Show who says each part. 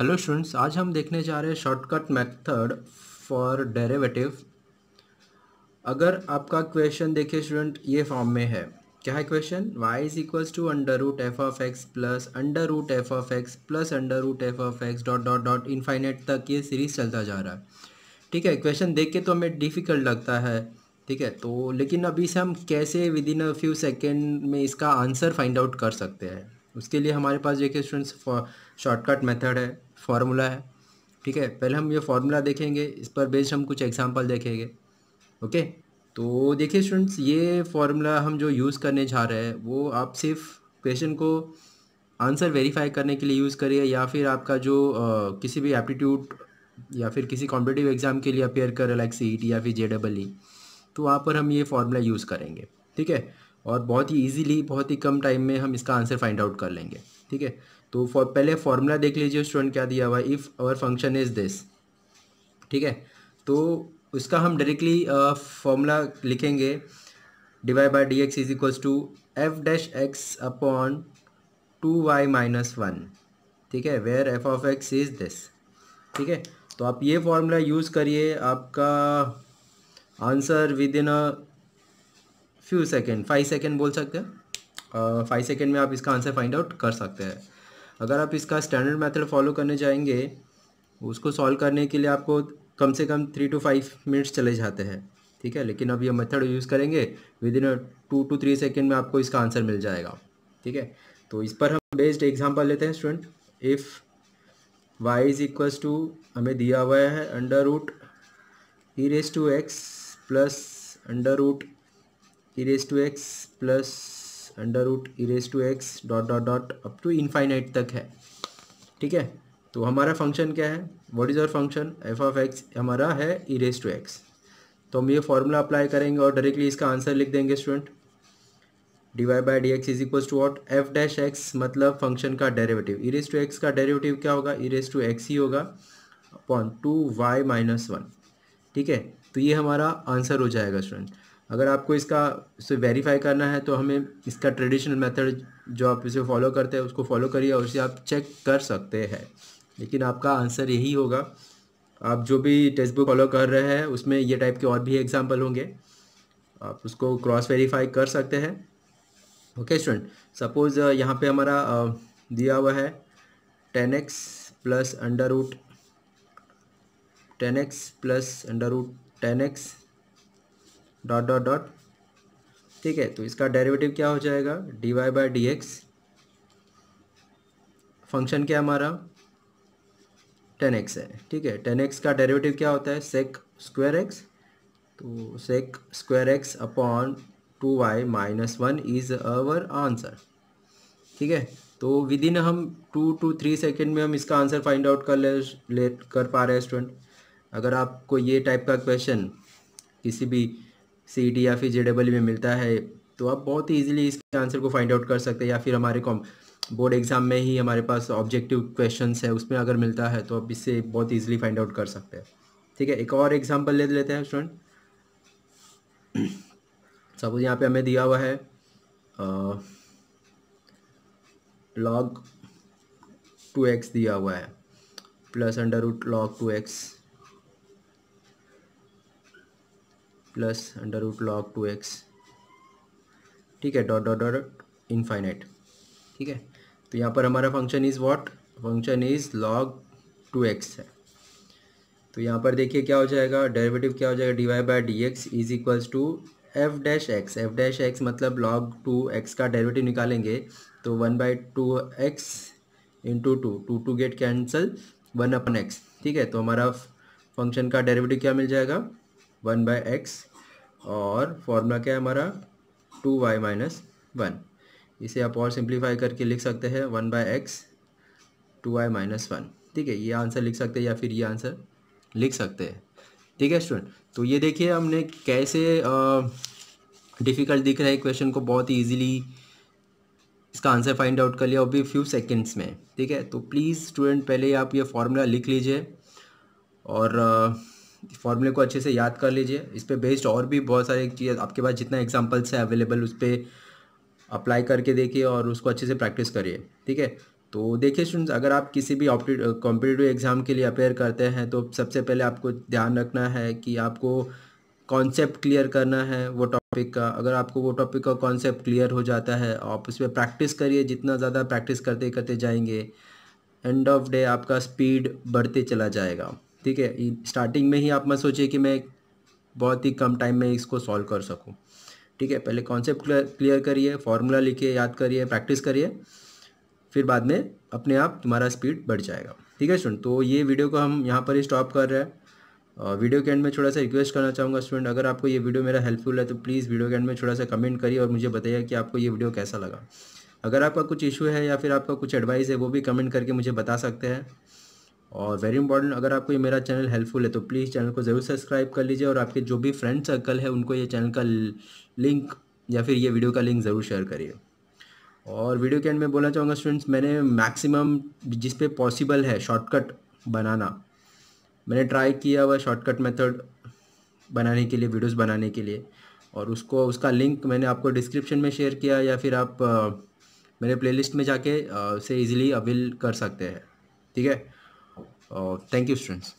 Speaker 1: Hello students आज हम देखने जा रहे हैं शॉर्टकट मेथड फॉर डेरिवेटिव अगर आपका क्वेश्चन देखिए स्टूडेंट ये फॉर्म में है। क्या है question y is equals to under root F of X plus under root F of X plus under root F of X dot dot dot infinite तक ये सीरीज़ चलता जा रहा है। ठीक है क्वेश्चन देख के तो हमें डिफ़िकल्ट लगता है। ठीक है तो लेकिन अभी से हम कैसे within a few second में इसका आंसर फाइंड आउट कर सकते हैं। उसके लिए हमारे पास देखिए स्टूडेंट्स शॉर्टकट मेथड है फार्मूला है ठीक है? पहले हम ये फार्मूला देखेंगे इस पर बेस्ड हम कुछ एग्जांपल देखेंगे ओके तो देखिए स्टूडेंट्स ये फार्मूला हम जो यूज़ करने जा रहे हैं वो आप सिर्फ़ क्वेश्चन को आंसर वेरीफाई करने के लिए यूज़ करिए या फिर आपका जो आ, किसी भी एप्टीट्यूड या फिर किसी कॉम्पिटिटिव एग्ज़ाम के लिए अपेयर कर लाइक सी या फिर जे डबल ई तो वहाँ पर हम ये फार्मूला यूज़ करेंगे ठीक है? और बहुत ही इजीली बहुत ही कम टाइम में हम इसका आंसर फाइंड आउट कर लेंगे, ठीक है? तो फॉर पहले फार्मूला देख लीजिए स्टूडेंट क्या दिया हुआ if our function is this ठीक है? तो उसका हम डायरेक्टली फॉर्मूला लिखेंगे divide by D X is equals to F dash X upon two Y minus one ठीक है? Where F of X is this ठीक है? तो आप ये फॉर्मूला यूज़ करिए, आपका answer within a few second, five second बोल सकते हैं। फाइव सेकेंड में आप इसका आंसर फाइंड आउट कर सकते हैं। अगर आप इसका स्टैंडर्ड मेथड फॉलो करने जाएँगे, उसको सॉल्व करने के लिए आपको कम से कम थ्री टू फाइव मिनट्स चले जाते हैं, ठीक है? लेकिन अब ये मेथड यूज़ करेंगे within two two three second में आपको इसका आंसर मिल जाएगा, ठीक है? तो इस पर हम बेस्ड एग्ज़ाम्पल लेते हैं student if Y is equals to हमें दिया हुआ है under root E raise to X plus under root raise to X plus under root e raise to X dot dot dot up to infinite तक है। ठीक है? तो हमारा फ़ंक्शन क्या है? What is our function F of X हमारा है इरेज टू एक्स तो हम ये फॉर्मूला अप्लाई करेंगे और डायरेक्टली इसका आंसर लिख देंगे student D Y by D X is equal to what F dash X मतलब फ़ंक्शन का derivative e raise to X का डेरिवेटिव क्या होगा? इरेज टू एक्स ही होगा upon two Y minus one ठीक है? तो ये हमारा आंसर हो जाएगा स्टूडेंट अगर आपको इसका इसे वेरीफाई करना है तो हमें इसका ट्रेडिशनल मेथड जो आप इसे फॉलो करते हैं, उसको फॉलो करिए और उसे आप चेक कर सकते हैं। लेकिन आपका आंसर यही होगा। आप जो भी टेक्स्ट बुक फॉलो कर रहे हैं, उसमें ये टाइप के और भी एग्ज़ाम्पल होंगे। आप उसको क्रॉस वेरीफाई कर सकते हैं। ओके स्टूडेंट सपोज़ यहाँ पे हमारा दिया हुआ है tan X plus under root tan X plus under root tan X dot dot dot ठीक है तो इसका डेरिवेटिव क्या हो जाएगा? D Y by D X function क्या हमारा? टेन एक्स है। ठीक है टेन एक्स का डेरिवेटिव क्या होता है? सेक स्क्वायर एक्स तो sec square X upon two Y minus one is our answer ठीक है तो विद इन हम टू टू थ्री सेकेंड में हम इसका आंसर फाइंड आउट कर ले ले, कर पा रहे हैं स्टूडेंट अगर आपको ये टाइप का क्वेश्चन किसी भी सीटी या फिर जे डबल में मिलता है तो आप बहुत ही ईजिली इसके आंसर को फाइंड आउट कर सकते हैं या फिर हमारे कॉम बोर्ड एग्ज़ाम में ही हमारे पास ऑब्जेक्टिव क्वेश्चन है, उसमें अगर मिलता है तो आप इससे बहुत ईजिली फाइंड आउट कर सकते हैं। ठीक है, एक और एग्ज़ाम्पल ले लेते हैं स्टूडेंट सपोज़ यहाँ पे हमें दिया हुआ है लॉग टू एक्स दिया हुआ है plus under root log to X plus under root log to X ठीक है डॉट डॉट डॉट इनफाइनाइट ठीक है? तो यहाँ पर हमारा function is what function is log to X है। तो यहाँ पर देखिए क्या हो जाएगा डेरिवेटिव क्या हो जाएगा D Y by D X is equals to F dash X F dash X मतलब लॉग टू एक्स का डेरिवेटिव निकालेंगे तो one by two X into two two two get cancel one upon X ठीक है? तो हमारा function का derivative क्या मिल जाएगा? वन बाय एक्स और फॉर्मूला क्या है हमारा? Two Y minus one. इसे आप और सिंप्लीफाई करके लिख सकते हैं, one by X, two Y minus one. ठीक है, ये आंसर लिख सकते हैं या फिर ये आंसर लिख सकते हैं। ठीक है, स्टूडेंट? तो ये देखिए हमने कैसे डिफ़िकल्ट दिख रहा है क्वेश्चन को बहुत ही ईजिली इसका आंसर फाइंड आउट कर लिया वो भी फ्यू सेकेंड्स में। ठीक है तो प्लीज़ स्टूडेंट पहले आप ये फॉर्मूला लिख लीजिए और फॉर्मूले को अच्छे से याद कर लीजिए। इस पर बेस्ड और भी बहुत सारे चीज़, आपके पास जितना एग्जाम्पल्स है अवेलेबल उस पर अप्लाई करके देखिए और उसको अच्छे से प्रैक्टिस करिए, ठीक है? तो देखिए स्टूडेंट्स अगर आप किसी भी कॉम्पिटेटिव एग्ज़ाम के लिए अपेयर करते हैं तो सबसे पहले आपको ध्यान रखना है कि आपको कॉन्सेप्ट क्लियर करना है वो टॉपिक का। अगर आपको वो टॉपिक का कॉन्सेप्ट क्लियर हो जाता है, आप उस पर प्रैक्टिस करिए, जितना ज़्यादा प्रैक्टिस करते करते जाएँगे एंड ऑफ़ डे आपका स्पीड बढ़ते चला जाएगा। ठीक है स्टार्टिंग में ही आप मत सोचिए कि मैं बहुत ही कम टाइम में इसको सॉल्व कर सकूँ। ठीक है, पहले कॉन्सेप्ट क्लियर करिए फॉर्मूला लिखिए, याद करिए प्रैक्टिस करिए, फिर बाद में अपने आप तुम्हारा स्पीड बढ़ जाएगा। ठीक है स्टूडेंट तो ये वीडियो को हम यहाँ पर ही स्टॉप कर रहे हैं। वीडियो के एंड में थोड़ा सा रिक्वेस्ट करना चाहूँगा स्टूडेंट अगर आपको ये वीडियो मेरा हेल्पफुल है तो प्लीज़ वीडियो के एंड में थोड़ा सा कमेंट करिए और मुझे बताइए कि आपको ये वीडियो कैसा लगा। अगर आपका कुछ इशू है या फिर आपका कुछ एडवाइस है, वो भी कमेंट करके मुझे बता सकते हैं। और वेरी इंपॉर्टेंट अगर आपको ये मेरा चैनल हेल्पफुल है तो प्लीज़ चैनल को ज़रूर सब्सक्राइब कर लीजिए और आपके जो भी फ्रेंड सर्कल है उनको ये चैनल का लिंक या फिर ये वीडियो का लिंक ज़रूर शेयर करिए। और वीडियो के एंड में बोलना चाहूँगा स्टूडेंट्स मैंने मैक्सिमम जिस पे पॉसिबल है शॉर्टकट बनाना मैंने ट्राई किया हुआ शॉर्टकट मेथड बनाने के लिए वीडियोस बनाने के लिए। और उसको उसका लिंक मैंने आपको डिस्क्रिप्शन में शेयर किया या फिर आप आ, मेरे प्लेलिस्ट में जाके उसे इजीली अवेल कर सकते हैं। ठीक है? Thank you students